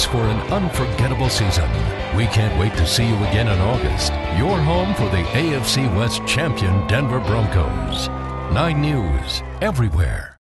For an unforgettable season. We can't wait to see you again in August. Your home for the AFC West champion Denver Broncos. 9 News, everywhere.